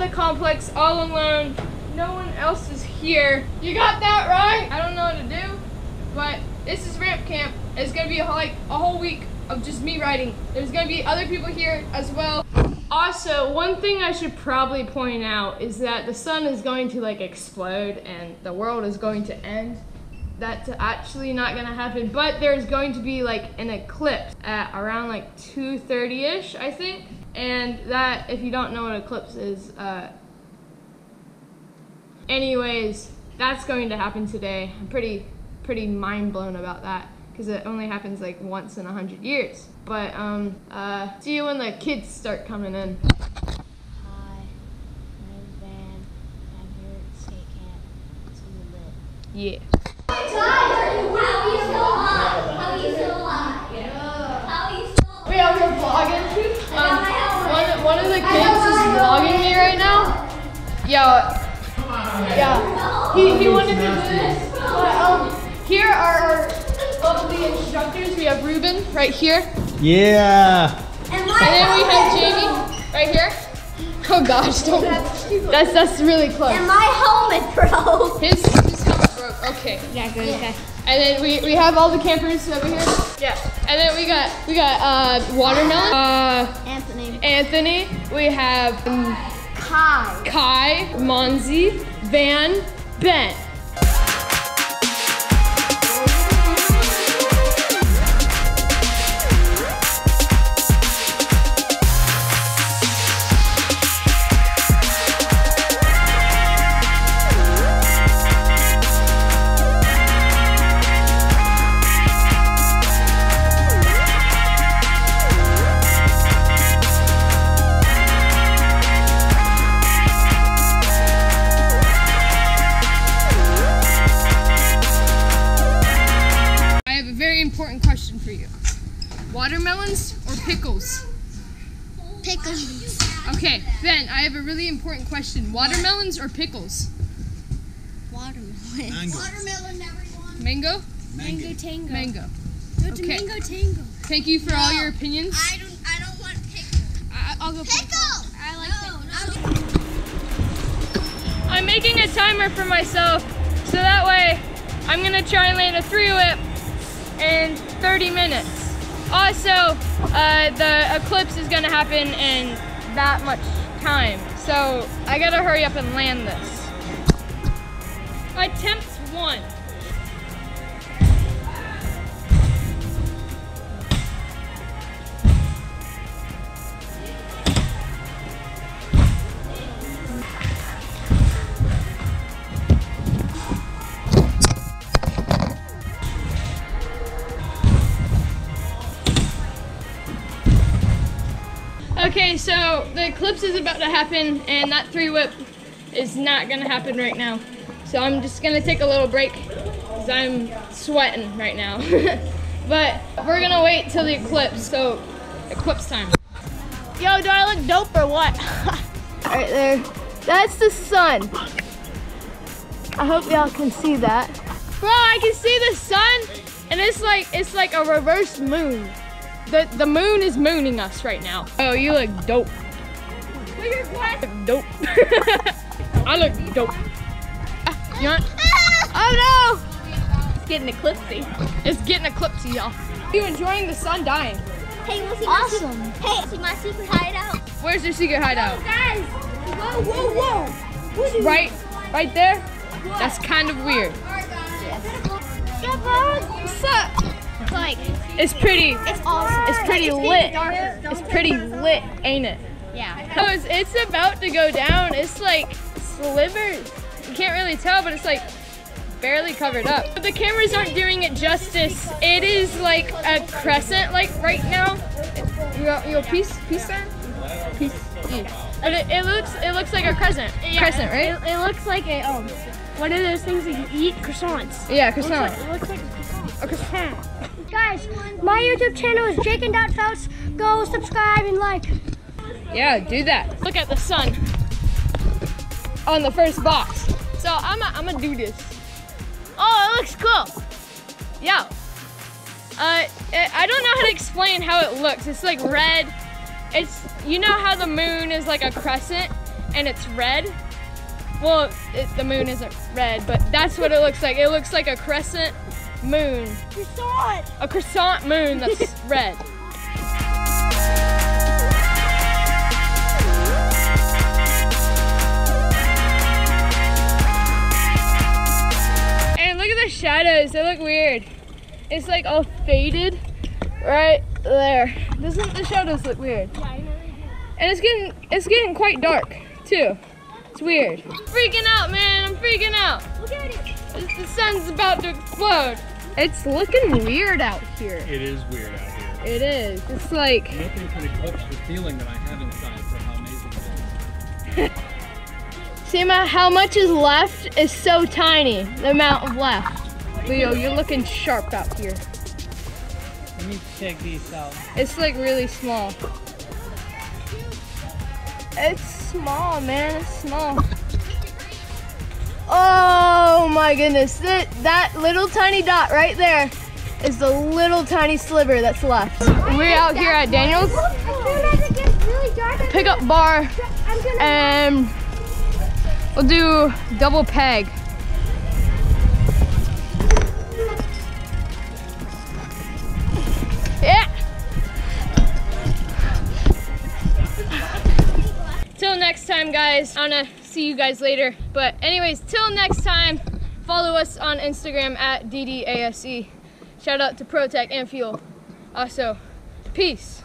the complex all alone. No one else is here. You got that right? I don't know what to do, but this is ramp camp. It's gonna be like a whole week of just me riding. There's gonna be other people here as well. Also, one thing I should probably point out is that the sun is going to like explode and the world is going to end. That's actually not gonna happen, but there's going to be like an eclipse at around like 2.30ish, I think. And that, if you don't know what eclipse is, uh, anyways, that's going to happen today. I'm pretty, pretty mind blown about that because it only happens like once in a hundred years. But um, uh, see you when the kids start coming in. Hi, my name's Van. I'm here at skate camp. It's gonna be lit. Yeah. We out here vlogging. Um, one, one the kids is vlogging me right now. Yeah. Yeah. He, he wanted to do this. But um, here are our lovely instructors. We have Ruben right here. Yeah. And then we have Jamie right here. Oh gosh, don't. That's that's really close. And my helmet broke. His, his helmet broke. Okay. Yeah, good. Okay. And then we, we have all the campers over here. Yeah. And then we got we got uh watermelon. Uh Anthony. Anthony. We have um, Kai. Kai, Monzi, Van, Ben. Pickles? Pickles. Okay, Ben, I have a really important question. Watermelons or pickles? Watermelon. Mango. Watermelon, everyone. Mango? Mango tango. Mango. Go to Okay. mango tango. Thank you for all your opinions. I don't. I don't want pickles. I, I'll go first. Pickles. I like no, pickles. I'm making a timer for myself so that way I'm gonna try and land a three whip in 30 minutes. Also, uh, the eclipse is gonna happen in that much time. So I gotta hurry up and land this. Attempt one. Okay, so the eclipse is about to happen, and that three whip is not gonna happen right now. So I'm just gonna take a little break because I'm sweating right now. but we're gonna wait till the eclipse. So eclipse time. Yo, do I look dope or what? right there. That's the sun. I hope y'all can see that. Bro, I can see the sun, and it's like it's like a reverse moon. The the moon is mooning us right now. Oh, you look dope. Look Dope. I look dope. Ah, you want? Oh no! It's getting eclipsy. It's getting eclipsy, y'all. You enjoying the sun dying? Hey, we'll see awesome. my Hey, see my secret hideout. Where's your secret hideout? Guys. Whoa, whoa, whoa. Right, right there. That's kind of weird. Yeah, bro. What's up? Like, It's pretty. it's awesome. It's pretty lit. It's pretty lit, ain't it? Yeah. Oh, it's, it's about to go down. It's like slivers. You can't really tell, but it's like barely covered up. But the cameras aren't doing it justice. It is like a crescent, like right now. You got your piece, piece sign? Piece. Yeah. It, it looks, it looks like a crescent. Crescent, right? It, it looks like a um one of those things that you eat croissants. Yeah, croissant. It looks like a croissant. A croissant. Guys, my YouTube channel is Jake and Dot Phelps. Go subscribe and like. Yeah, do that. Look at the sun on the first box. So I'm I'm gonna do this. Oh, it looks cool. Yeah. Uh, I I don't know how to explain how it looks. It's like red, It's, you know how the moon is like a crescent and it's red? Well, it, the moon isn't red, but that's what it looks like. It looks like a crescent moon. Croissant. A croissant moon that's red. And look at the shadows, they look weird. It's like all faded right there. Doesn't the shadows look weird? Yeah, I know they do. And it's getting it's getting quite dark too. It's weird. I'm freaking out, man. I'm freaking out. Look at it. The sun's about to explode. It's looking weird out here. It is weird out here. It is. It's like Nothing can eclipse the feeling that I have inside for how amazing it is. See ma, how much is left is so tiny. The amount of left. Leo, you're looking sharp out here. Let me check these out. It's like really small. It's small, man. It's small. My goodness. That, that little tiny dot right there is the little tiny sliver that's left. We're out here at Daniel's pickup bar and we'll do double peg. Yeah. Till next time, guys. I'm gonna see you guys later. But anyways, till next time, follow us on Instagram at DDASC. Shout out to Protec and Fuel. Also, peace.